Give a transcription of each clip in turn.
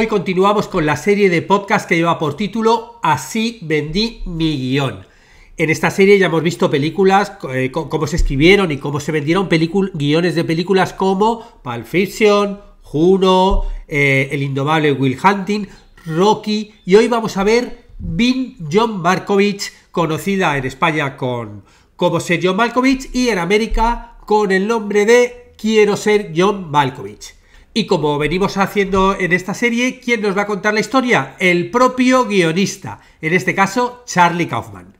Hoy continuamos con la serie de podcast que lleva por título Así vendí mi guion. En esta serie ya hemos visto películas, eh, cómo se escribieron y cómo se vendieron guiones de películas como Pulp Fiction, Juno, eh, El indomable Will Hunting, Rocky y hoy vamos a ver Bin John Markovich, conocida en España con como ser John Malkovich y en América con el nombre de Quiero ser John Malkovich. Y como venimos haciendo en esta serie, ¿quién nos va a contar la historia? El propio guionista, en este caso Charlie Kaufman.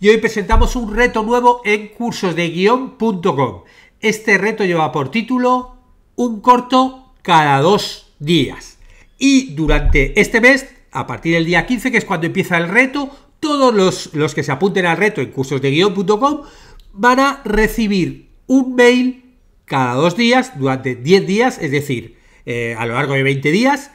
Y hoy presentamos un reto nuevo en cursosdeguion.com. Este reto lleva por título Un corto cada dos días. Y durante este mes, a partir del día 15, que es cuando empieza el reto, todos los, los que se apunten al reto en cursosdeguion.com van a recibir un mail cada dos días, durante 10 días, es decir, eh, a lo largo de 20 días.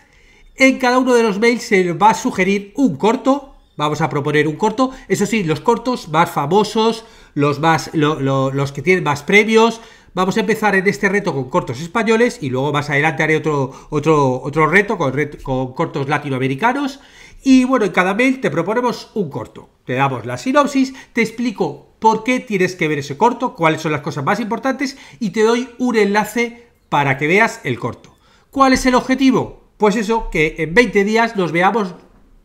En cada uno de los mails se va a sugerir un corto, vamos a proponer un corto, eso sí, los cortos más famosos, los, más, los que tienen más premios, Vamos a empezar en este reto con cortos españoles y luego más adelante haré otro, otro, otro reto con, con cortos latinoamericanos. Y bueno, en cada mail te proponemos un corto. Te damos la sinopsis, te explico por qué tienes que ver ese corto, cuáles son las cosas más importantes y te doy un enlace para que veas el corto. ¿Cuál es el objetivo? Pues eso, que en 20 días nos veamos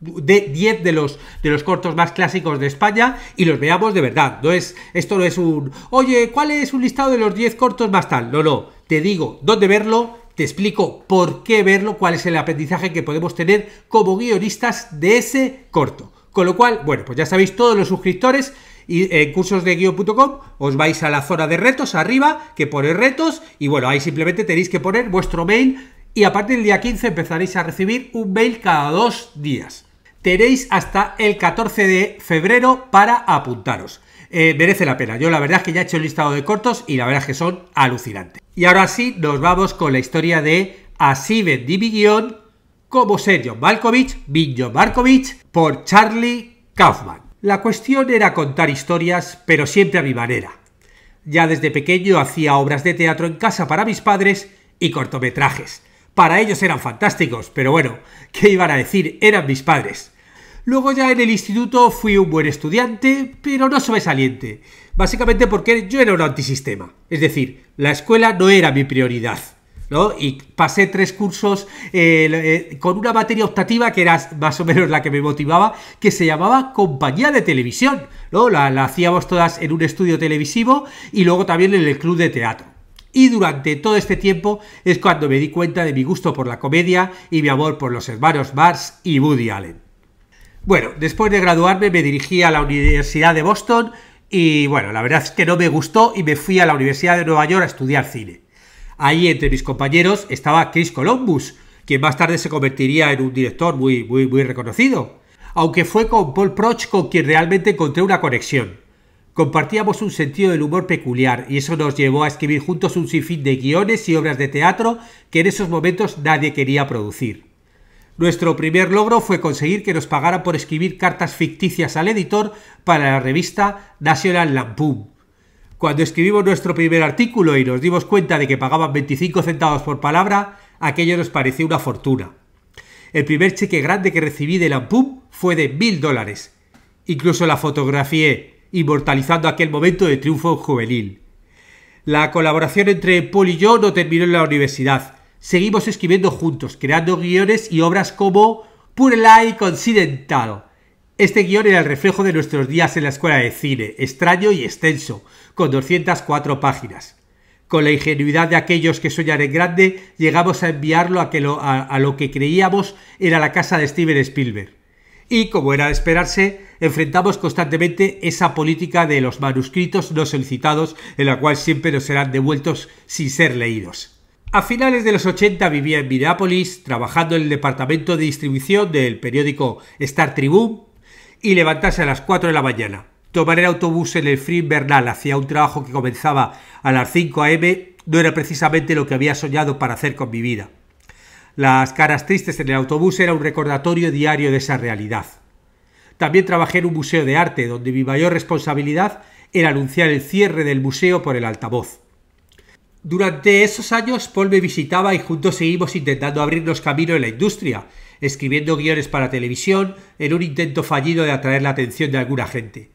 de 10 de los, de los cortos más clásicos de España y los veamos de verdad. No es, esto no es un, oye, ¿cuál es un listado de los 10 cortos más tal? No, no, te digo dónde verlo, te explico por qué verlo, cuál es el aprendizaje que podemos tener como guionistas de ese corto. Con lo cual, bueno, pues ya sabéis todos los suscriptores y en cursosdeguio.com os vais a la zona de retos arriba, que pone retos, y bueno, ahí simplemente tenéis que poner vuestro mail y a partir del día 15 empezaréis a recibir un mail cada dos días. Tenéis hasta el 14 de febrero para apuntaros. Eh, merece la pena. Yo la verdad es que ya he hecho el listado de cortos y la verdad es que son alucinantes. Y ahora sí, nos vamos con la historia de Así vendí mi guion, como ser John Malkovich, Bin John Malkovich, por Charlie Kaufman. La cuestión era contar historias, pero siempre a mi manera. Ya desde pequeño hacía obras de teatro en casa para mis padres y cortometrajes. Para ellos eran fantásticos, pero bueno, ¿qué iban a decir? Eran mis padres. Luego ya en el instituto fui un buen estudiante, pero no sobresaliente. Básicamente porque yo era un antisistema. Es decir, la escuela no era mi prioridad. Y pasé tres cursos eh, eh, con una materia optativa que era más o menos la que me motivaba, que se llamaba compañía de televisión, ¿no? La hacíamos todas en un estudio televisivo y luego también en el club de teatro. Y durante todo este tiempo es cuando me di cuenta de mi gusto por la comedia y mi amor por los hermanos Mars y Woody Allen. Bueno, después de graduarme me dirigí a la Universidad de Boston y bueno, la verdad es que no me gustó y me fui a la Universidad de Nueva York a estudiar cine. Ahí entre mis compañeros estaba Chris Columbus, quien más tarde se convertiría en un director muy, muy, muy reconocido. Aunque fue con Paul Proch con quien realmente encontré una conexión. Compartíamos un sentido del humor peculiar y eso nos llevó a escribir juntos un sinfín de guiones y obras de teatro que en esos momentos nadie quería producir. Nuestro primer logro fue conseguir que nos pagaran por escribir cartas ficticias al editor para la revista National Lampoon. Cuando escribimos nuestro primer artículo y nos dimos cuenta de que pagaban 25 centavos por palabra, aquello nos pareció una fortuna. El primer cheque grande que recibí de Lampoon fue de mil dólares. Incluso la fotografié, inmortalizando aquel momento de triunfo juvenil. La colaboración entre Paul y yo no terminó en la universidad. Seguimos escribiendo juntos, creando guiones y obras como Pure Light Occidental, este guion era el reflejo de nuestros días en la escuela de cine, extraño y extenso, con 204 páginas. Con la ingenuidad de aquellos que sueñan en grande, llegamos a enviarlo a, lo, a lo que creíamos era la casa de Steven Spielberg. Y, como era de esperarse, enfrentamos constantemente esa política de los manuscritos no solicitados, en la cual siempre nos serán devueltos sin ser leídos. A finales de los 80 vivía en Minneapolis, trabajando en el departamento de distribución del periódico Star Tribune, y levantarse a las 4 de la mañana. Tomar el autobús en el frío invernal hacia un trabajo que comenzaba a las 5 a.m. no era precisamente lo que había soñado para hacer con mi vida. Las caras tristes en el autobús era un recordatorio diario de esa realidad. También trabajé en un museo de arte donde mi mayor responsabilidad era anunciar el cierre del museo por el altavoz. Durante esos años Paul me visitaba y juntos seguimos intentando abrirnos camino en la industria, escribiendo guiones para televisión en un intento fallido de atraer la atención de alguna gente.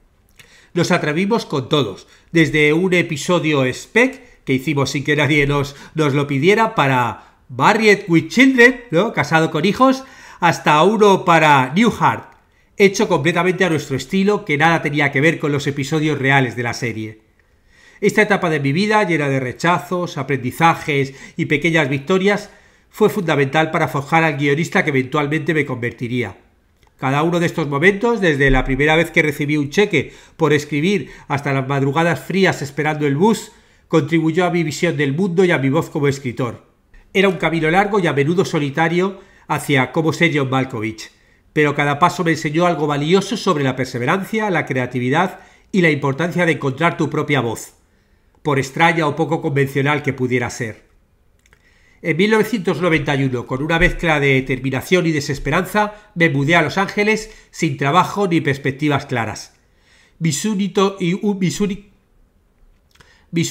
Nos atrevimos con todos, desde un episodio spec que hicimos sin que nadie nos, nos lo pidiera para Barriet with Children, casado con hijos, hasta uno para Newhart, hecho completamente a nuestro estilo que nada tenía que ver con los episodios reales de la serie. Esta etapa de mi vida, llena de rechazos, aprendizajes y pequeñas victorias, fue fundamental para forjar al guionista que eventualmente me convertiría. Cada uno de estos momentos, desde la primera vez que recibí un cheque por escribir hasta las madrugadas frías esperando el bus, contribuyó a mi visión del mundo y a mi voz como escritor. Era un camino largo y a menudo solitario hacia cómo ser John Malkovich, pero cada paso me enseñó algo valioso sobre la perseverancia, la creatividad y la importancia de encontrar tu propia voz, por extraña o poco convencional que pudiera ser. En 1991, con una mezcla de determinación y desesperanza, me mudé a Los Ángeles sin trabajo ni perspectivas claras. Mis, y mis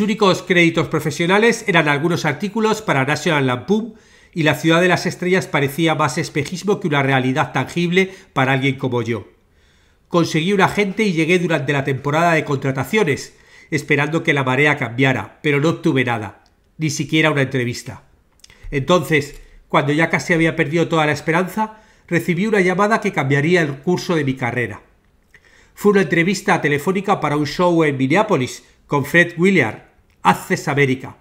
únicos créditos profesionales eran algunos artículos para National Lampoon y la ciudad de las estrellas parecía más espejismo que una realidad tangible para alguien como yo. Conseguí un agente y llegué durante la temporada de contrataciones, esperando que la marea cambiara, pero no obtuve nada, ni siquiera una entrevista. Entonces, cuando ya casi había perdido toda la esperanza, recibí una llamada que cambiaría el curso de mi carrera. Fue una entrevista telefónica para un show en Minneapolis con Fred Willard, Access America.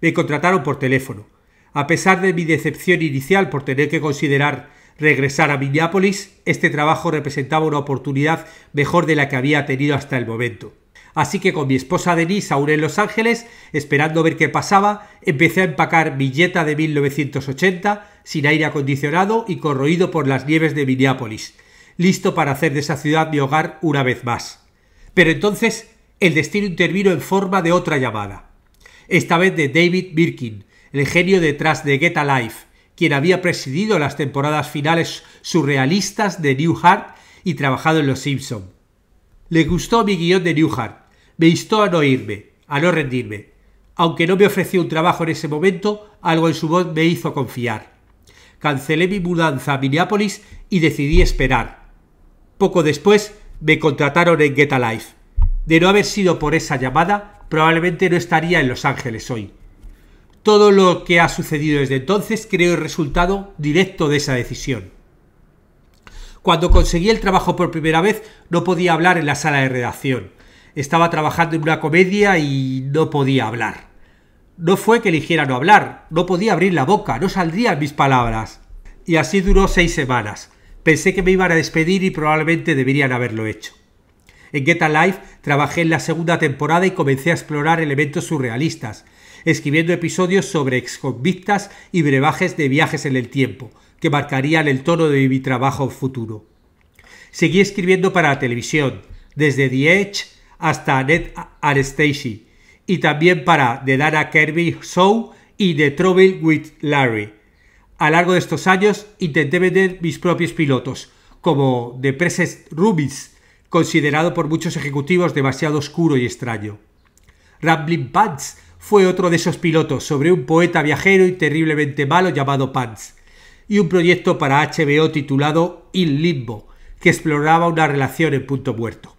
Me contrataron por teléfono. A pesar de mi decepción inicial por tener que considerar regresar a Minneapolis, este trabajo representaba una oportunidad mejor de la que había tenido hasta el momento. Así que con mi esposa Denise aún en Los Ángeles, esperando ver qué pasaba, empecé a empacar mi de 1980, sin aire acondicionado y corroído por las nieves de Minneapolis, listo para hacer de esa ciudad mi hogar una vez más. Pero entonces el destino intervino en forma de otra llamada. Esta vez de David Birkin, el genio detrás de Get Alive, quien había presidido las temporadas finales surrealistas de New Heart y trabajado en Los Simpson. Le gustó mi guion de Newhart. Me instó a no irme, a no rendirme. Aunque no me ofreció un trabajo en ese momento, algo en su voz me hizo confiar. Cancelé mi mudanza a Minneapolis y decidí esperar. Poco después me contrataron en Get Alive. De no haber sido por esa llamada, probablemente no estaría en Los Ángeles hoy. Todo lo que ha sucedido desde entonces creo el resultado directo de esa decisión. Cuando conseguí el trabajo por primera vez no podía hablar en la sala de redacción. Estaba trabajando en una comedia y no podía hablar. No fue que eligiera no hablar, no podía abrir la boca, no saldrían mis palabras. Y así duró seis semanas. Pensé que me iban a despedir y probablemente deberían haberlo hecho. En Get Alive trabajé en la segunda temporada y comencé a explorar elementos surrealistas, escribiendo episodios sobre exconvictas y brebajes de viajes en el tiempo, que marcarían el tono de mi trabajo futuro. Seguí escribiendo para la televisión, desde The Edge hasta Ned Anastasia, y también para The Dana Kirby Show y The Trouble with Larry. A lo largo de estos años intenté vender mis propios pilotos, como The Precious Rubies, considerado por muchos ejecutivos demasiado oscuro y extraño. Rambling Pants fue otro de esos pilotos sobre un poeta viajero y terriblemente malo llamado Pants, y un proyecto para HBO titulado In Limbo, que exploraba una relación en punto muerto.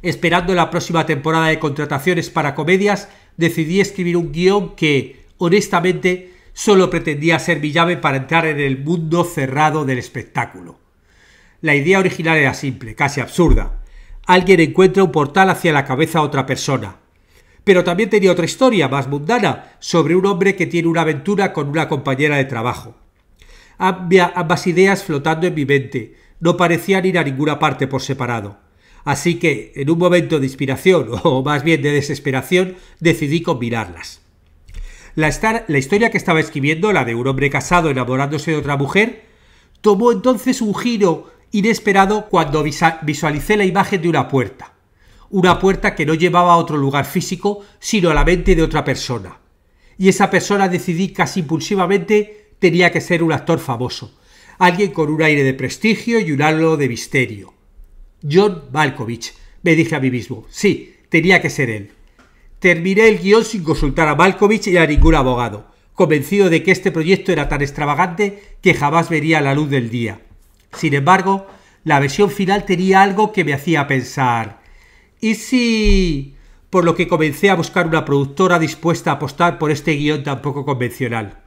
Esperando la próxima temporada de contrataciones para comedias, decidí escribir un guion que, honestamente, solo pretendía ser mi llave para entrar en el mundo cerrado del espectáculo. La idea original era simple, casi absurda. Alguien encuentra un portal hacia la cabeza a otra persona. Pero también tenía otra historia, más mundana, sobre un hombre que tiene una aventura con una compañera de trabajo ambas ideas flotando en mi mente. No parecían ir a ninguna parte por separado. Así que, en un momento de inspiración, o más bien de desesperación, decidí combinarlas. La, la historia que estaba escribiendo, la de un hombre casado enamorándose de otra mujer, tomó entonces un giro inesperado cuando visualicé la imagen de una puerta. Una puerta que no llevaba a otro lugar físico, sino a la mente de otra persona. Y esa persona decidí casi impulsivamente tenía que ser un actor famoso, alguien con un aire de prestigio y un halo de misterio. John Malkovich, me dije a mí mismo. Sí, tenía que ser él. Terminé el guion sin consultar a Malkovich y a ningún abogado, convencido de que este proyecto era tan extravagante que jamás vería la luz del día. Sin embargo, la versión final tenía algo que me hacía pensar. ¿Y si...? Por lo que comencé a buscar una productora dispuesta a apostar por este guion tan poco convencional.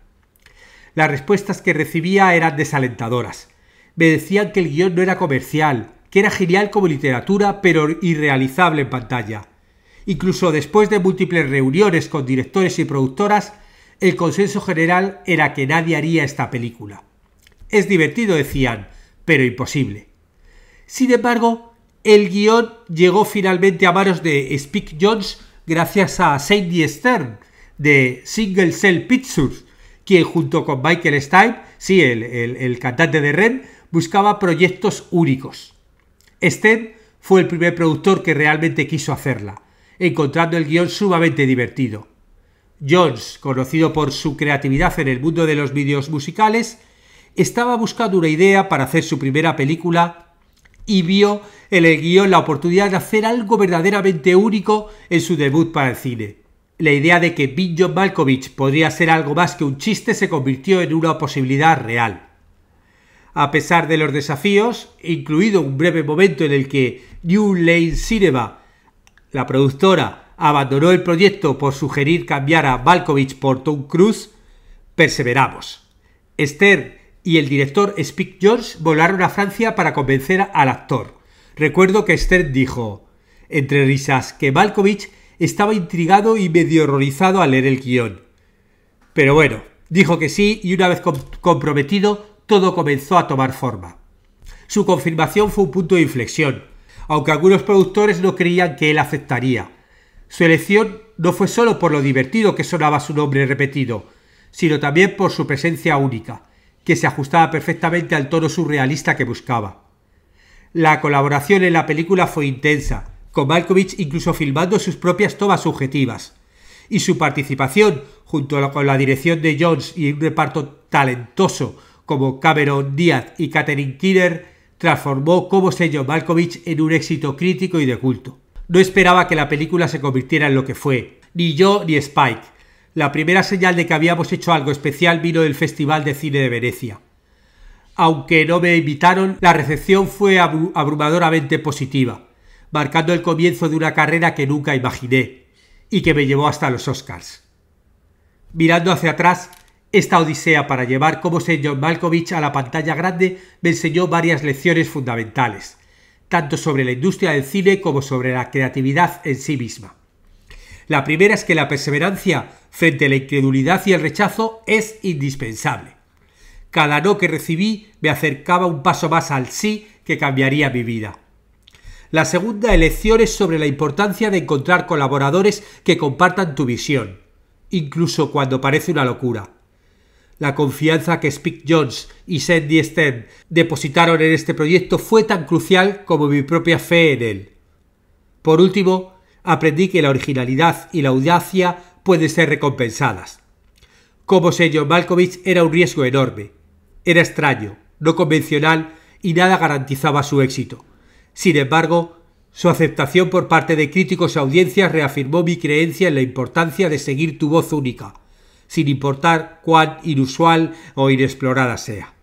Las respuestas que recibía eran desalentadoras. Me decían que el guion no era comercial, que era genial como literatura, pero irrealizable en pantalla. Incluso después de múltiples reuniones con directores y productoras, el consenso general era que nadie haría esta película. Es divertido, decían, pero imposible. Sin embargo, el guion llegó finalmente a manos de Speak Jones gracias a Sandy Stern de Single Cell Pictures, quien junto con Michael Stipe, sí, el, el cantante de Ren, buscaba proyectos únicos. Stern fue el primer productor que realmente quiso hacerla, encontrando el guion sumamente divertido. Jones, conocido por su creatividad en el mundo de los vídeos musicales, estaba buscando una idea para hacer su primera película y vio en el guion la oportunidad de hacer algo verdaderamente único en su debut para el cine. La idea de que Big John Malkovich podría ser algo más que un chiste se convirtió en una posibilidad real. A pesar de los desafíos, incluido un breve momento en el que New Lane Cinema, la productora, abandonó el proyecto por sugerir cambiar a Malkovich por Tom Cruise, perseveramos. Esther y el director Speak George volaron a Francia para convencer al actor. Recuerdo que Esther dijo, entre risas, que Malkovich estaba intrigado y medio horrorizado al leer el guion. Pero bueno, dijo que sí y una vez comprometido, todo comenzó a tomar forma. Su confirmación fue un punto de inflexión, aunque algunos productores no creían que él aceptaría. Su elección no fue solo por lo divertido que sonaba su nombre repetido, sino también por su presencia única, que se ajustaba perfectamente al tono surrealista que buscaba. La colaboración en la película fue intensa, con Malkovich incluso filmando sus propias tomas subjetivas, y su participación, junto con la dirección de Jones y un reparto talentoso como Cameron Díaz y Catherine Keener, transformó como sello Malkovich en un éxito crítico y de culto. No esperaba que la película se convirtiera en lo que fue, ni yo ni Spike. La primera señal de que habíamos hecho algo especial vino del Festival de Cine de Venecia. Aunque no me invitaron, la recepción fue abrumadoramente positiva, marcando el comienzo de una carrera que nunca imaginé y que me llevó hasta los Oscars. Mirando hacia atrás, esta odisea para llevar como señor Malkovich a la pantalla grande me enseñó varias lecciones fundamentales tanto sobre la industria del cine como sobre la creatividad en sí misma. La primera es que la perseverancia frente a la incredulidad y el rechazo es indispensable. Cada no que recibí me acercaba un paso más al sí que cambiaría mi vida. La segunda elección es sobre la importancia de encontrar colaboradores que compartan tu visión, incluso cuando parece una locura. La confianza que Speak Jones y Sandy Stern depositaron en este proyecto fue tan crucial como mi propia fe en él. Por último, aprendí que la originalidad y la audacia pueden ser recompensadas. Como sello Malkovich era un riesgo enorme. Era extraño, no convencional y nada garantizaba su éxito. Sin embargo, su aceptación por parte de críticos y audiencias reafirmó mi creencia en la importancia de seguir tu voz única sin importar cuán inusual o inexplorada sea.